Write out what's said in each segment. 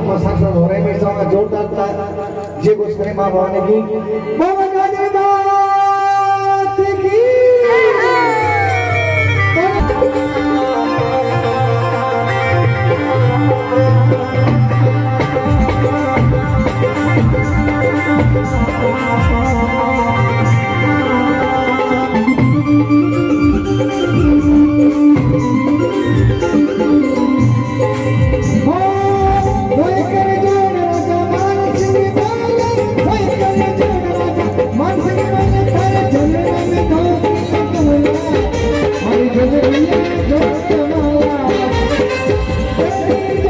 आत्मा साक्षात हो रहे हैं ज़ोर डालता है ये की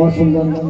Washington.